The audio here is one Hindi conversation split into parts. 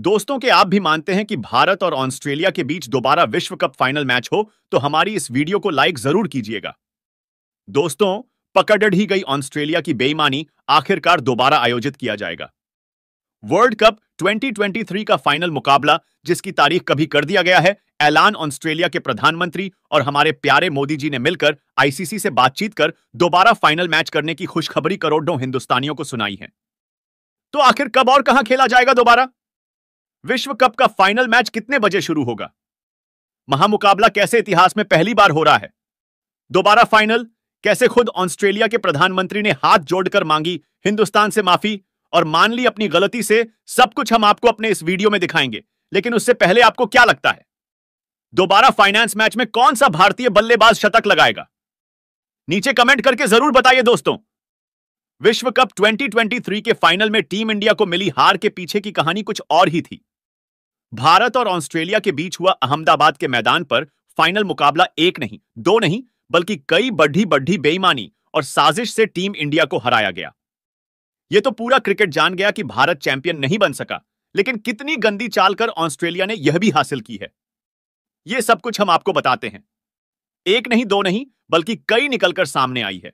दोस्तों के आप भी मानते हैं कि भारत और ऑस्ट्रेलिया के बीच दोबारा विश्व कप फाइनल मैच हो तो हमारी इस वीडियो को लाइक ज़रूर कीजिएगा। दोस्तों पकड़ ही गई ऑस्ट्रेलिया की बेईमानी, आखिरकार दोबारा आयोजित किया जाएगा। वर्ल्ड कप 2023 का फाइनल मुकाबला, जिसकी तारीख कभी कर दिया गया है, ऐलान ऑस्ट्रेलिया के प्रधानमंत्री और हमारे प्यारे मोदी जी ने मिलकर आईसीसी से बातचीत कर दोबारा फाइनल मैच करने की खुशखबरी करोड़ों हिंदुस्तानियों को सुनाई है। तो आखिर कब और कहाँ खेला जाएगा दोबारा? विश्व कप का फाइनल मैच कितने बजे शुरू होगा? महामुकाबला कैसे इतिहास में पहली बार हो रहा है? दोबारा फाइनल, कैसे खुद ऑस्ट्रेलिया के प्रधानमंत्री ने हाथ जोड़कर मांगी हिंदुस्तान से माफ़ी और मान ली अपनी गलती से सब कुछ हम आपको अपने इस वीडियो में दिखाएँगे, लेकिन उससे पहले आपको क्या लगता है? दोबारा फाइनेंस मैच में कौन सा भारतीय बल्लेबाज शतक लगाएगा? नीचे कमेंट करके ज़रूर बताइए दोस्तों। विश्व कप 2023 के फाइनल में टीम इंडिया को मिली हार के पीछे की कहानी कुछ और ही थी। भारत और ऑस्ट्रेलिया के बीच हुआ अहमदाबाद के मैदान पर फाइनल मुकाबला एक नहीं, दो नहीं, बल्कि कई बढ़ी बढ़ी बेईमानी और साजिश से टीम इंडिया को हराया गया। यह तो पूरा क्रिकेट जान गया कि भारत चैंपियन नहीं बन सका, लेकिन कितनी गंदी चाल कर ऑस्ट्रेलिया ने यह भी हासिल की है। यह सब कुछ हम आपको बताते हैं। एक नहीं, दो नहीं, बल्कि कई निकलकर सामने आई है।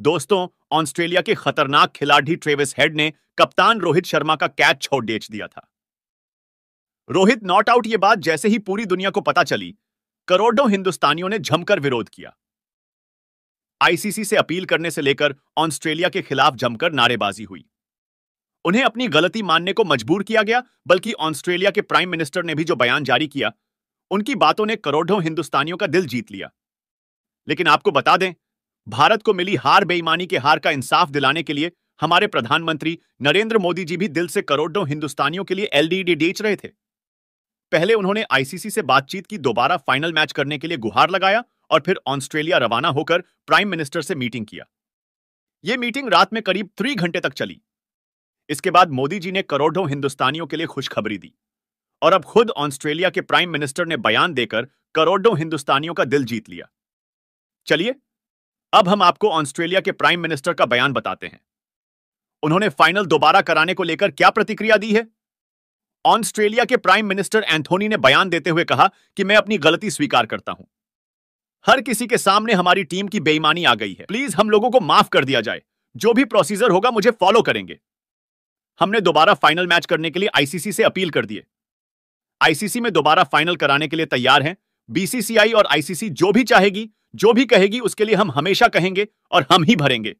दोस्तों, ऑस्ट्रेलिया के खतरनाक खिलाड़ी ट्रेविस हेड ने कप्तान रोहित शर्मा का कैच छोड़ बेच दिया था। रोहित नॉट आउट ये बात जैसे ही पूरी दुनिया को पता चली। करोड़ों हिंदुस्तानियों ने जमकर विरोध किया। आईसीसी से अपील करने से लेकर ऑस्ट्रेलिया के खिलाफ जमकर नारेबाजी हुई। उन्हें अपनी गलती मानने को मजबूर किया गया, बल्कि ऑस्ट्रेलिया के प्राइम मिनिस्टर ने भी जो बयान जारी किया, उनकी बातों ने करोड़ों हिंदुस्तानियों का दिल जीत लिया। लेकिन आपको बता दें, भारत को मिली हार बेईमानी के हार का इंसाफ दिलाने के लिए हमारे प्रधानमंत्री नरेंद्र मोदी जी भी दिल से करोड़ों हिंदुस्तानियों के लिए एलडीडी बेच रहे थे। पहले उन्होंने आईसीसी से बातचीत की, दोबारा फाइनल मैच करने के लिए गुहार लगाया और फिर ऑस्ट्रेलिया रवाना होकर प्राइम मिनिस्टर से मीटिंग किया। यह मीटिंग रात में करीब थ्री घंटे तक चली। इसके बाद मोदी जी ने करोड़ों हिंदुस्तानियों के लिए खुशखबरी दी। और अब खुद ऑस्ट्रेलिया के प्राइम मिनिस्टर ने बयान देकर करोड़ों हिंदुस्तानियों का दिल जीत लिया। चलिए, अब हम आपको ऑस्ट्रेलिया के प्राइम मिनिस्टर का बयान बताते हैं। उन्होंने फाइनल दोबारा कराने को लेकर क्या प्रतिक्रिया दी है? ऑस्ट्रेलिया के प्राइम मिनिस्टर एंथोनी ने बयान देते हुए कहा कि मैं अपनी गलती स्वीकार करता हूँ। हर किसी के सामने हमारी टीम की बेईमानी आ गई है। प्लीज़ हम लोगों को माफ़ कर दिया जाए। जो भी प्रोसीजर होगा मुझे फॉलो करेंगे। हमने दोबारा फाइनल मैच करने के लिए आईसीसी से अपील कर दिए। आईसीसी में दोबारा फाइनल कराने के लिए तैयार हैं। बीसीसीआई और आईसीसी जो भी चाहेगी, जो भी कहेगी, उसके लिए हम हमेशा कहेंगे और हम ही भरेंगे।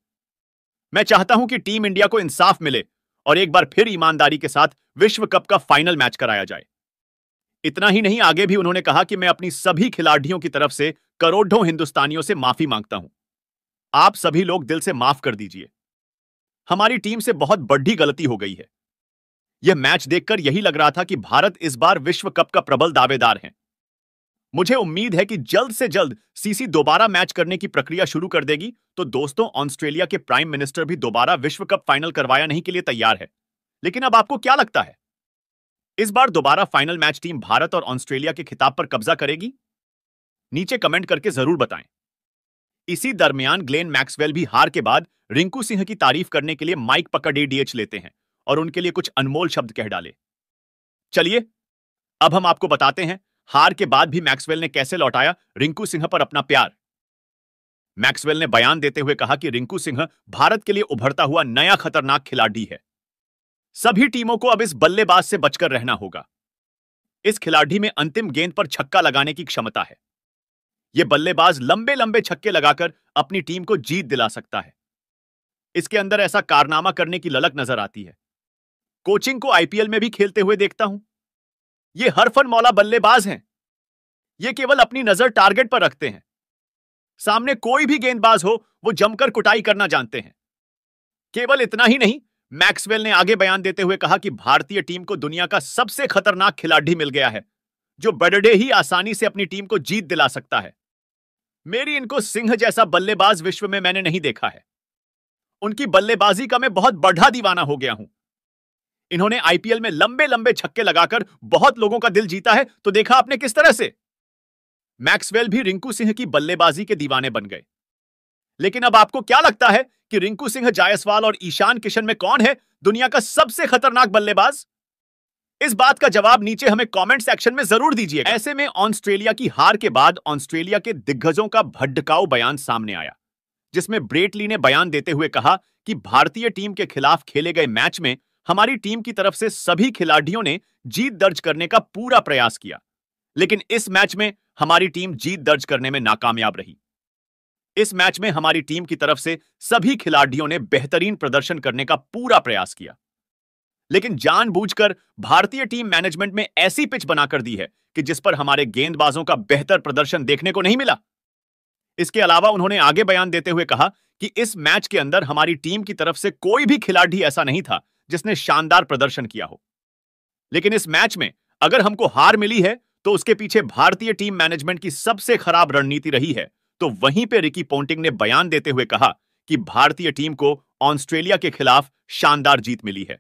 मैं चाहता हूँ कि टीम इंडिया को इंसाफ मिले और एक बार फिर ईमानदारी के साथ विश्व कप का फाइनल मैच कराया जाए। इतना ही नहीं, आगे भी उन्होंने कहा कि मैं अपनी सभी खिलाड़ियों की तरफ़ से करोड़ों हिंदुस्तानियों से माफ़ी माँगता हूँ। आप सभी लोग दिल से माफ़ कर दीजिए। हमारी टीम से बहुत बड़ी गलती हो गई है। यह मैच देखकर यही लग रहा था कि भारत इस बार विश्व कप का प्रबल दावेदार है। मुझे उम्मीद है कि जल्द से जल्द सीसी दोबारा मैच करने की प्रक्रिया शुरू कर देगी। तो दोस्तों, ऑस्ट्रेलिया के प्राइम मिनिस्टर भी दोबारा विश्व कप फाइनल करवाया नहीं के लिए तैयार है। लेकिन अब आपको क्या लगता है? इस बार दोबारा फाइनल मैच टीम भारत और ऑस्ट्रेलिया के खिताब पर कब्जा करेगी? नीचे कमेंट करके ज़रूर बताएँ। इसी दरमियान ग्लेन मैक्सवेल भी हार के बाद रिंकू सिंह की तारीफ़ करने के लिए माइक पकड़े डीएच लेते हैं और उनके लिए कुछ अनमोल शब्द कह डाले। चलिए, अब हम आपको बताते हैं हार के बाद भी मैक्सवेल ने कैसे लौटाया? रिंकू सिंह पर अपना प्यार। मैक्सवेल ने बयान देते हुए कहा कि रिंकू सिंह भारत के लिए उभरता हुआ नया खतरनाक खिलाड़ी है। सभी टीमों को अब इस बल्लेबाज से बचकर रहना होगा। इस खिलाड़ी में अंतिम गेंद पर छक्का लगाने की क्षमता है। यह बल्लेबाज लंबे लंबे छक्के लगाकर अपनी टीम को जीत दिला सकता है। इसके अंदर ऐसा कारनामा करने की ललक नज़र आती है। कोचिंग को आईपीएल में भी खेलते हुए देखता हूँ। ये हरफन मौला बल्लेबाज हैं। ये केवल अपनी नज़र टारगेट पर रखते हैं। सामने कोई भी गेंदबाज हो, वो जमकर कुटाई करना जानते हैं। केवल इतना ही नहीं, मैक्सवेल ने आगे बयान देते हुए कहा कि भारतीय टीम को दुनिया का सबसे खतरनाक खिलाड़ी मिल गया है, जो बर्डे ही आसानी से अपनी टीम को जीत दिला सकता है। मेरी इनको सिंह जैसा बल्लेबाज विश्व में मैंने नहीं देखा है। उनकी बल्लेबाजी का मैं बहुत बढ़ा दीवाना हो गया हूँ। इन्होंने आईपीएल में लंबे लंबे छक्के लगाकर बहुत लोगों का दिल जीता है तो देखा आपने किस तरह से? मैक्सवेल भी रिंकू सिंह की बल्लेबाजी के दीवाने बन गए। लेकिन अब आपको क्या लगता है कि रिंकू सिंह, जायसवाल और ईशान किशन में कौन है दुनिया का सबसे खतरनाक बल्लेबाज? इस बात का जवाब नीचे हमें कमेंट सेक्शन में ज़रूर दीजिए ऐसे में ऑस्ट्रेलिया की हार के बाद ऑस्ट्रेलिया के दिग्गजों का भड्डकाऊ बयान सामने आया, जिसमें ब्रेटली ने बयान देते हुए कहा कि भारतीय टीम के खिलाफ खेले गए मैच में हमारी टीम की तरफ़ से सभी खिलाड़ियों ने जीत दर्ज करने का पूरा प्रयास किया, लेकिन इस मैच में हमारी टीम जीत दर्ज करने में नाकामयाब रही। इस मैच में हमारी टीम की तरफ़ से सभी खिलाड़ियों ने बेहतरीन प्रदर्शन करने का पूरा प्रयास किया। लेकिन जानबूझकर भारतीय टीम मैनेजमेंट में ऐसी पिच बनाकर दी है कि जिस पर हमारे गेंदबाजों का बेहतर प्रदर्शन देखने को नहीं मिला। इसके अलावा उन्होंने आगे बयान देते हुए कहा कि इस मैच के अंदर हमारी टीम की तरफ़ से कोई भी खिलाड़ी ऐसा नहीं था जिसने शानदार प्रदर्शन किया हो। लेकिन इस मैच में अगर हमको हार मिली है तो उसके पीछे भारतीय टीम मैनेजमेंट की सबसे खराब रणनीति रही है। तो वहीं पे रिकी पोंटिंग ने बयान देते हुए कहा कि भारतीय टीम को ऑस्ट्रेलिया के खिलाफ शानदार जीत मिली है,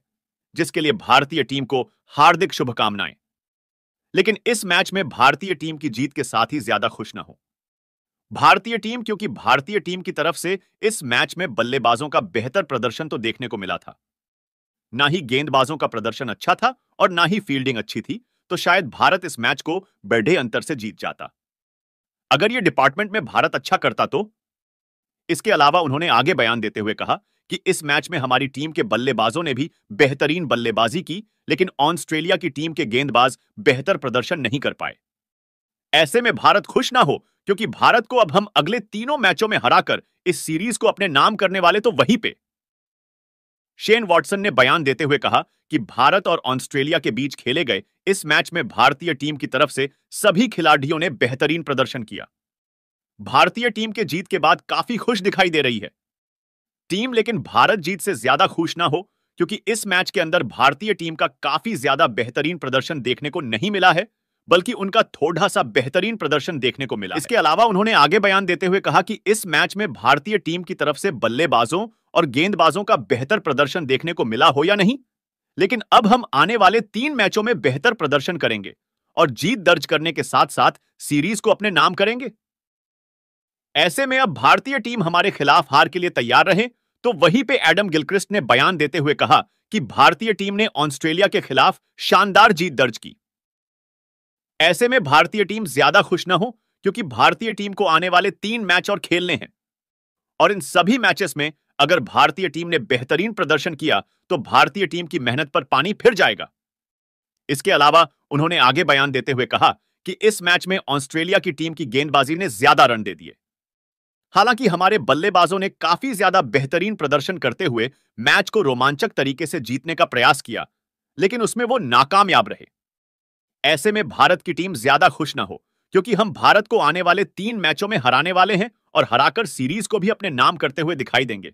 जिसके लिए भारतीय टीम को हार्दिक शुभकामनाएँ। लेकिन इस मैच में भारतीय टीम की जीत के साथ ही ज़्यादा खुश न हो। भारतीय टीम, क्योंकि भारतीय टीम की तरफ़ से इस मैच में बल्लेबाजों का बेहतर प्रदर्शन तो देखने को मिला था। ना ही गेंदबाजों का प्रदर्शन अच्छा था और ना ही फील्डिंग अच्छी थी तो शायद भारत इस मैच को बढ़े अंतर से जीत जाता। अगर यह डिपार्टमेंट में भारत अच्छा करता तो? इसके अलावा उन्होंने आगे बयान देते हुए कहा कि इस मैच में हमारी टीम के बल्लेबाजों ने भी बेहतरीन बल्लेबाजी की, लेकिन ऑस्ट्रेलिया की टीम के गेंदबाज बेहतर प्रदर्शन नहीं कर पाए। ऐसे में भारत खुश ना हो, क्योंकि भारत को अब हम अगले तीनों मैचों में हराकर इस सीरीज़ को अपने नाम करने वाले तो वहीं पे। शेन वॉटसन ने बयान देते हुए कहा कि भारत और ऑस्ट्रेलिया के बीच खेले गए इस मैच में भारतीय टीम की तरफ़ से सभी खिलाड़ियों ने बेहतरीन प्रदर्शन किया। भारतीय टीम के जीत के बाद काफ़ी खुश दिखाई दे रही है। टीम लेकिन भारत जीत से ज़्यादा खुश ना हो, क्योंकि इस मैच के अंदर भारतीय टीम का काफ़ी ज़्यादा बेहतरीन प्रदर्शन देखने को नहीं मिला है बल्कि उनका थोड़ा सा बेहतरीन प्रदर्शन देखने को मिला। इसके अलावा उन्होंने आगे बयान देते हुए कहा कि इस मैच में भारतीय टीम की तरफ़ से बल्लेबाजों और गेंदबाजों का बेहतर प्रदर्शन देखने को मिला हो या नहीं। लेकिन अब हम आने वाले तीन मैचों में बेहतर प्रदर्शन करेंगे और जीत दर्ज करने के साथ साथ सीरीज़ को अपने नाम करेंगे। ऐसे में अब भारतीय टीम हमारे खिलाफ हार के लिए तैयार रहे तो वहीं पे एडम गिलक्रिस्ट ने बयान देते हुए कहा कि भारतीय टीम ने ऑस्ट्रेलिया के खिलाफ शानदार जीत दर्ज की। ऐसे में भारतीय टीम ज़्यादा खुश न हो, क्योंकि भारतीय टीम को आने वाले तीन मैच और खेलने हैं। और इन सभी मैचेस में अगर भारतीय टीम ने बेहतरीन प्रदर्शन किया तो भारतीय टीम की मेहनत पर पानी फिर जाएगा। इसके अलावा उन्होंने आगे बयान देते हुए कहा कि इस मैच में ऑस्ट्रेलिया की टीम की गेंदबाजी ने ज़्यादा रन दे दिए। हालाँकि हमारे बल्लेबाजों ने काफ़ी ज़्यादा बेहतरीन प्रदर्शन करते हुए मैच को रोमांचक तरीके से जीतने का प्रयास किया, लेकिन उसमें वो नाकामयाब रहे। ऐसे में भारत की टीम ज़्यादा खुश ना हो, क्योंकि हम भारत को आने वाले तीन मैचों में हराने वाले हैं और हराकर सीरीज़ को भी अपने नाम करते हुए दिखाई देंगे।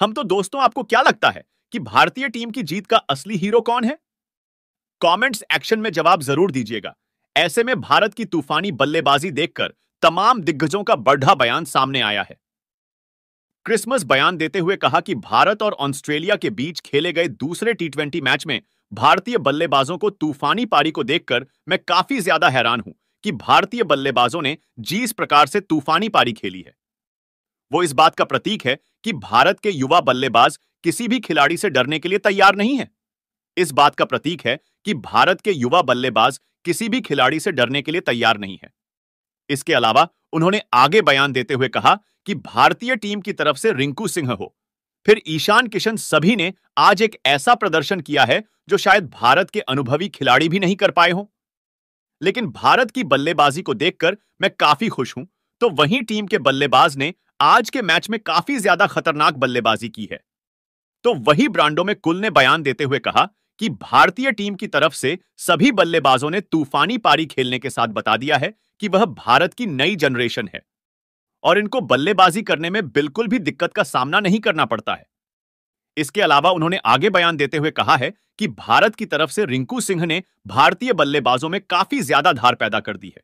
हम तो दोस्तों, आपको क्या लगता है कि भारतीय टीम की जीत का असली हीरो कौन है? कमेंट्स एक्शन में जवाब ज़रूर दीजिएगा। ऐसे में भारत की तूफानी बल्लेबाजी देखकर तमाम दिग्गजों का बढ़ा बयान सामने आया है। क्रिसमस बयान देते हुए कहा कि भारत और ऑस्ट्रेलिया के बीच खेले गए दूसरे टी मैच में भारतीय बल्लेबाजों को तूफानी पारी को देखकर मैं काफ़ी ज़्यादा हैरान हूँ कि भारतीय बल्लेबाजों ने जिस प्रकार से तूफानी पारी खेली है। वो इस बात का प्रतीक है कि भारत के युवा बल्लेबाज किसी भी खिलाड़ी से डरने के लिए तैयार नहीं है। इस बात का प्रतीक है कि भारत के युवा बल्लेबाज किसी भी खिलाड़ी से डरने के लिए तैयार नहीं है। इसके अलावा उन्होंने आगे बयान देते हुए कहा कि भारतीय टीम की तरफ़ से रिंकू सिंह हो। फिर ईशान किशन सभी ने आज एक ऐसा प्रदर्शन किया है जो शायद भारत के अनुभवी खिलाड़ी भी नहीं कर पाए हों। लेकिन भारत की बल्लेबाजी को देखकर मैं काफ़ी खुश हूँ तो वहीं टीम के बल्लेबाज ने आज के मैच में काफ़ी ज़्यादा खतरनाक बल्लेबाजी की है। तो वही ब्रांडो में कुल ने बयान देते हुए कहा कि भारतीय टीम की तरफ़ से सभी बल्लेबाजों ने तूफानी पारी खेलने के साथ बता दिया है कि वह भारत की नई जनरेशन है और इनको बल्लेबाजी करने में बिल्कुल भी दिक्कत का सामना नहीं करना पड़ता है। इसके अलावा उन्होंने आगे बयान देते हुए कहा है कि भारत की तरफ़ से रिंकू सिंह ने भारतीय बल्लेबाजों में काफ़ी ज़्यादा धार पैदा कर दी है।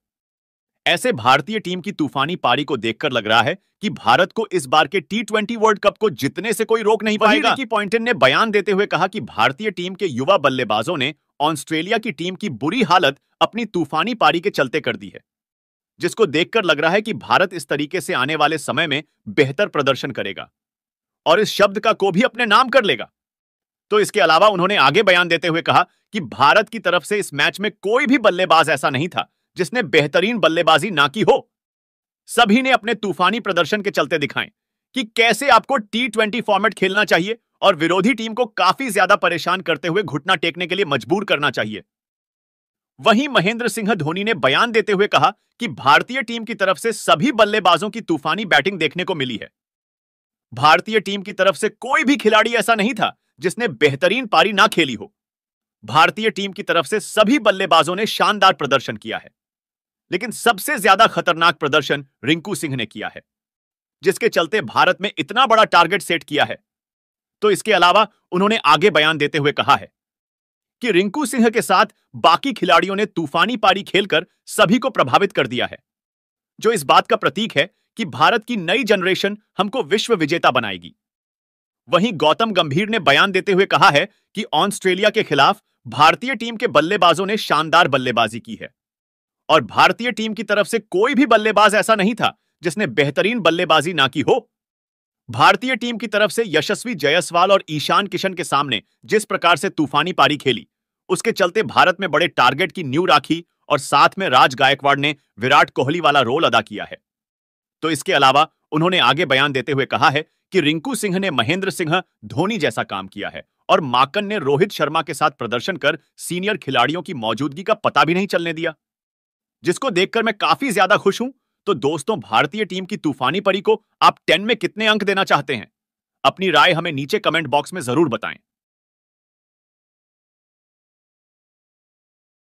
ऐसे भारतीय टीम की तूफानी पारी को देखकर लग रहा है कि भारत को इस बार के टी ट्वेंटी वर्ल्ड कप को जितने से कोई रोक नहीं पाएगा। की पॉइंटन ने बयान देते हुए कहा कि भारतीय टीम के युवा बल्लेबाजों ने ऑस्ट्रेलिया की टीम की बुरी हालत अपनी तूफानी पारी के चलते कर दी है जिसको देखकर लग रहा है कि भारत इस तरीके से आने वाले समय में बेहतर प्रदर्शन करेगा और इस शब्द का को भी अपने नाम कर लेगा। तो इसके अलावा उन्होंने आगे बयान देते हुए कहा कि भारत की तरफ़ से इस मैच में कोई भी बल्लेबाज ऐसा नहीं था जिसने बेहतरीन बल्लेबाजी ना की हो। सभी ने अपने तूफानी प्रदर्शन के चलते दिखाएँ कि कैसे आपको टी ट्वेंटी फॉर्मेट खेलना चाहिए और विरोधी टीम को काफ़ी ज़्यादा परेशान करते हुए घुटना टेकने के लिए मजबूर करना चाहिए। वहीं महेंद्र सिंह धोनी ने बयान देते हुए कहा कि भारतीय टीम की तरफ़ से सभी बल्लेबाजों की तूफानी बैटिंग देखने को मिली है। भारतीय टीम की तरफ़ से कोई भी खिलाड़ी ऐसा नहीं था जिसने बेहतरीन पारी ना खेली हो। भारतीय टीम की तरफ़ से सभी बल्लेबाजों ने शानदार प्रदर्शन किया है। लेकिन सबसे ज़्यादा खतरनाक प्रदर्शन रिंकू सिंह ने किया है, जिसके चलते भारत में इतना बड़ा टारगेट सेट किया है। तो इसके अलावा उन्होंने आगे बयान देते हुए कहा है कि रिंकू सिंह के साथ बाकी खिलाड़ियों ने तूफानी पारी खेलकर सभी को प्रभावित कर दिया है, जो इस बात का प्रतीक है कि भारत की नई जनरेशन हमको विश्व विजेता बनाएगी। वहीं गौतम गंभीर ने बयान देते हुए कहा है कि ऑस्ट्रेलिया के खिलाफ भारतीय टीम के बल्लेबाजों ने शानदार बल्लेबाजी की है। और भारतीय टीम की तरफ़ से कोई भी बल्लेबाज ऐसा नहीं था जिसने बेहतरीन बल्लेबाजी ना की हो। भारतीय टीम की तरफ़ से यशस्वी जयसवाल और ईशान किशन के सामने जिस प्रकार से तूफानी पारी खेली, उसके चलते भारत में बड़े टारगेट की न्यू राखी और साथ में राज गायकवाड़ ने विराट कोहली वाला रोल अदा किया है। तो इसके अलावा उन्होंने आगे बयान देते हुए कहा है कि रिंकू सिंह ने महेंद्र सिंह, धोनी जैसा काम किया है और माकन ने रोहित शर्मा के साथ प्रदर्शन कर सीनियर खिलाड़ियों की मौजूदगी का पता भी नहीं चलने दिया। जिसको देखकर मैं काफ़ी ज़्यादा खुश हूँ। तो दोस्तों, भारतीय टीम की तूफानी परी को आप टेन में कितने अंक देना चाहते हैं? अपनी राय हमें नीचे कमेंट बॉक्स में ज़रूर बताएँ।